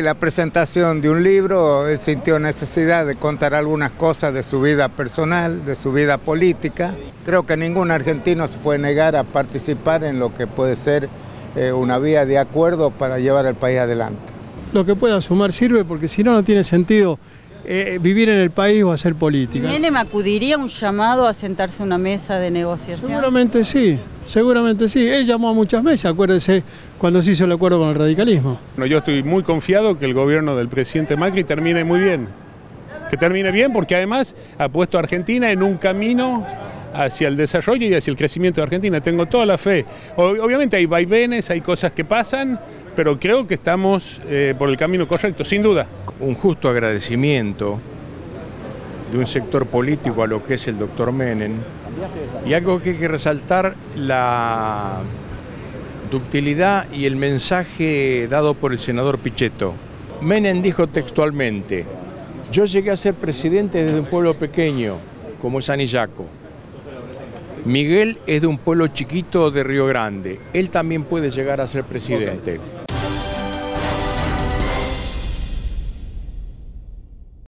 La presentación de un libro, él sintió necesidad de contar algunas cosas de su vida personal, de su vida política. Creo que ningún argentino se puede negar a participar en lo que puede ser eh, una vía de acuerdo para llevar al país adelante. Lo que pueda sumar sirve porque si no, no tiene sentido eh, vivir en el país o hacer política. ¿Menem acudiría a un llamado a sentarse a una mesa de negociación? Seguramente sí, seguramente sí. Él llamó a muchas mesas, acuérdese cuando se hizo el acuerdo con el radicalismo. Yo estoy muy confiado que el gobierno del presidente Macri termine muy bien. Que termine bien porque además ha puesto a Argentina en un camino hacia el desarrollo y hacia el crecimiento de Argentina. Tengo toda la fe. Obviamente hay vaivenes, hay cosas que pasan, pero creo que estamos eh, por el camino correcto, sin duda. Un justo agradecimiento de un sector político a lo que es el doctor Menem y algo que hay que resaltar, la ductilidad y el mensaje dado por el senador Pichetto. Menem dijo textualmente, yo llegué a ser presidente desde un pueblo pequeño, como es Anillaco. Miguel es de un pueblo chiquito de Río Grande. Él también puede llegar a ser presidente.